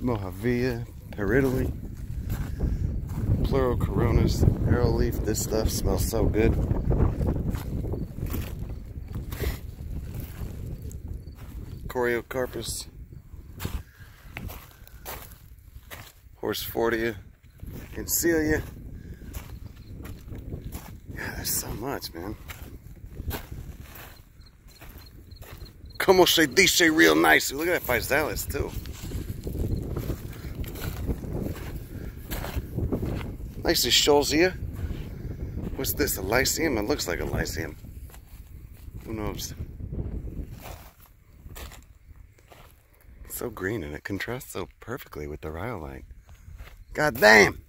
Mohavea, Perityle, Pleurocoronis, arrow leaf. This stuff smells so good. Coreocarpus, Horsfordia, Encelia. Yeah, there's so much, man. Como se dice real nice. Look at that Physalis too. Nice Eschscholzia. What's this? A Lycium? It looks like a Lycium. Who knows? so green and it contrasts so perfectly with the rhyolite. God damn!